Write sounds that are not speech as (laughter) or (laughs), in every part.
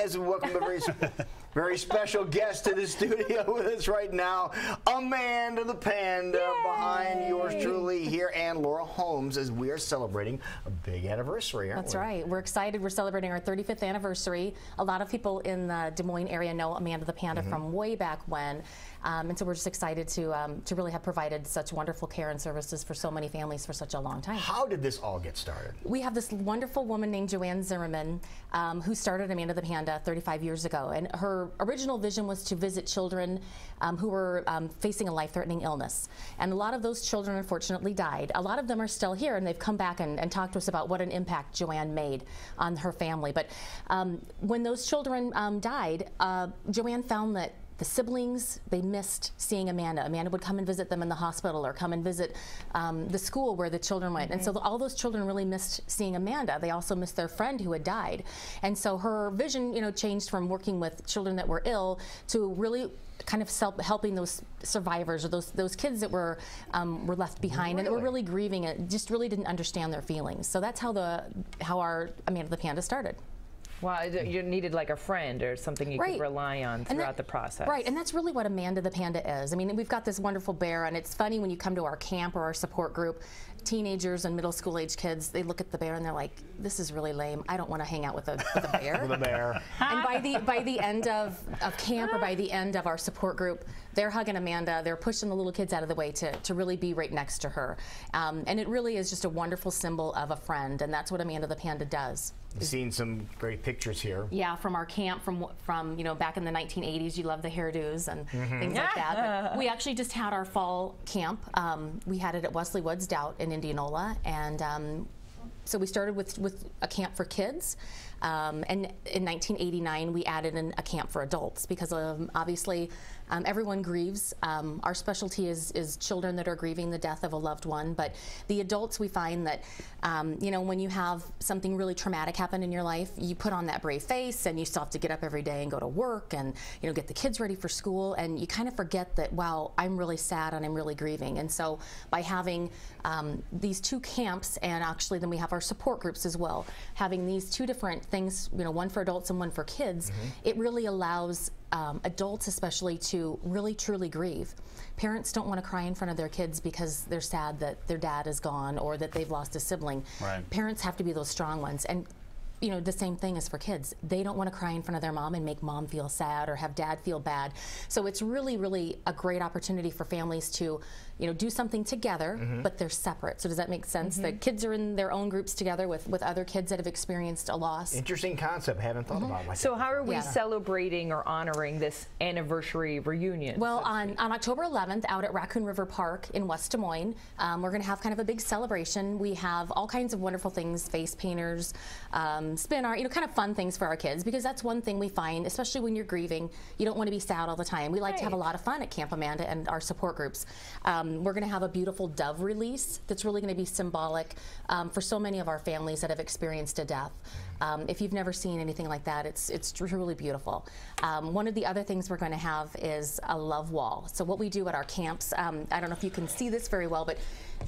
as we welcome a very, (laughs) very special guest to the studio (laughs) with us right now, Amanda the Panda Yay! behind yours truly here, and Laura Holmes as we are celebrating a big anniversary. That's we? right. We're excited. We're celebrating our 35th anniversary. A lot of people in the Des Moines area know Amanda the Panda mm -hmm. from way back when. Um, and so we're just excited to um, to really have provided such wonderful care and services for so many families for such a long time. How did this all get started? We have this wonderful woman named Joanne Zimmerman um, who started Amanda the Panda 35 years ago, and her original vision was to visit children um, who were um, facing a life-threatening illness. And a lot of those children unfortunately died. A lot of them are still here, and they've come back and, and talked to us about what an impact Joanne made on her family. But um, when those children died, uh, Joanne found that the siblings, they missed seeing Amanda. Amanda would come and visit them in the hospital or come and visit um, the school where the children went. And so mm-hmm. all those children really missed seeing Amanda. They also missed their friend who had died. And so her vision, you know, changed from working with children that were ill to really kind of self helping those survivors or those those kids that were um, were left behind really? and that were really grieving and just really didn't understand their feelings. So that's how the how our Amanda the Panda started. Well, you needed like a friend or something you right. could rely on throughout that, the process. Right, and that's really what Amanda the Panda is. I mean, we've got this wonderful bear, and it's funny when you come to our camp or our support group, teenagers and middle school age kids, they look at the bear and they're like, "This is really lame. I don't want to hang out with a, with a (laughs) bear." with a bear. and by the by the end of, of camp or by the end of our support group, they're hugging Amanda. They're pushing the little kids out of the way to to really be right next to her. Um, and it really is just a wonderful symbol of a friend, and that's what Amanda the Panda does. Seen some great pictures here. Yeah, from our camp from from you know back in the 1980s. You love the hairdos and mm -hmm. things like that. But (laughs) we actually just had our fall camp. Um, we had it at Wesley Woods Doubt in Indianola, and um, so we started with with a camp for kids. Um, and in 1989, we added in a camp for adults because um, obviously um, everyone grieves. Um, our specialty is, is children that are grieving the death of a loved one, but the adults, we find that, um, you know, when you have something really traumatic happen in your life, you put on that brave face and you still have to get up every day and go to work and, you know, get the kids ready for school, and you kind of forget that, wow, I'm really sad and I'm really grieving. And so by having um, these two camps, and actually then we have our support groups as well, having these two different things, you know, one for adults and one for kids, mm -hmm. it really allows um, adults especially to really truly grieve. Parents don't want to cry in front of their kids because they're sad that their dad is gone or that they've lost a sibling. Right. Parents have to be those strong ones. And you know, the same thing as for kids. They don't want to cry in front of their mom and make mom feel sad or have dad feel bad. So it's really, really a great opportunity for families to you know, do something together, mm -hmm. but they're separate. So does that make sense? Mm -hmm. The kids are in their own groups together with, with other kids that have experienced a loss. Interesting concept. I Haven't thought mm -hmm. about like So how are we yeah. celebrating or honoring this anniversary reunion? Well, so on, on October 11th, out at Raccoon River Park in West Des Moines, um, we're going to have kind of a big celebration. We have all kinds of wonderful things, face painters, um, spin art, you know, kind of fun things for our kids because that's one thing we find, especially when you're grieving, you don't want to be sad all the time. We like right. to have a lot of fun at Camp Amanda and our support groups. Um, we're going to have a beautiful dove release that's really going to be symbolic um, for so many of our families that have experienced a death. Um, if you've never seen anything like that, it's it's truly beautiful. Um, one of the other things we're going to have is a love wall. So what we do at our camps, um, I don't know if you can see this very well, but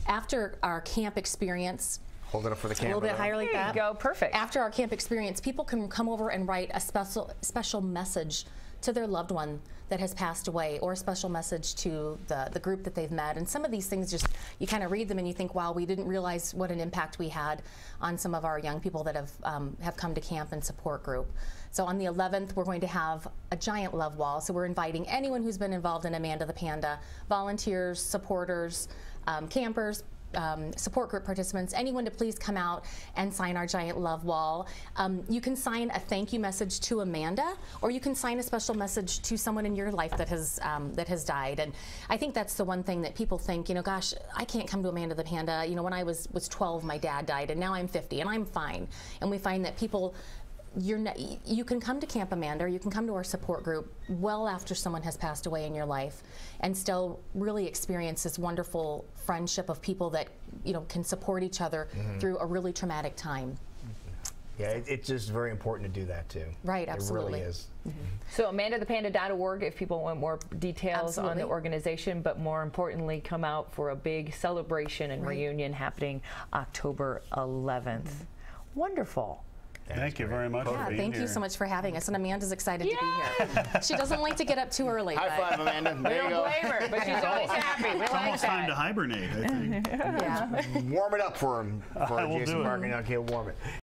after our camp experience, Hold it up for the camera. A little bit higher like that. go, perfect. After our camp experience, people can come over and write a special special message to their loved one that has passed away or a special message to the, the group that they've met. And some of these things just, you kind of read them and you think, wow, we didn't realize what an impact we had on some of our young people that have, um, have come to camp and support group. So on the 11th, we're going to have a giant love wall. So we're inviting anyone who's been involved in Amanda the Panda, volunteers, supporters, um, campers, um, support group participants, anyone to please come out and sign our giant love wall. Um, you can sign a thank you message to Amanda, or you can sign a special message to someone in your life that has um, that has died. And I think that's the one thing that people think, you know, gosh, I can't come to Amanda the Panda. You know, when I was was 12, my dad died, and now I'm 50, and I'm fine. And we find that people you can come to Camp Amanda or you can come to our support group well after someone has passed away in your life and still really experience this wonderful friendship of people that you know can support each other mm -hmm. through a really traumatic time. Yeah, it, it's just very important to do that too. Right, absolutely. It really is. Mm -hmm. So amandathepanda.org if people want more details absolutely. on the organization, but more importantly, come out for a big celebration and right. reunion happening October 11th. Mm -hmm. Wonderful. Thank you very much Yeah, being thank here. you so much for having us, and Amanda's excited to be here. (laughs) She doesn't like to get up too early. High but- five, Amanda. We (laughs) There you don't go. blame her, but she's always happy. We It's like almost time to hibernate, I think. (laughs) Yeah. Warm it up for him. For I will Jason do it. Barkin. Okay, warm it.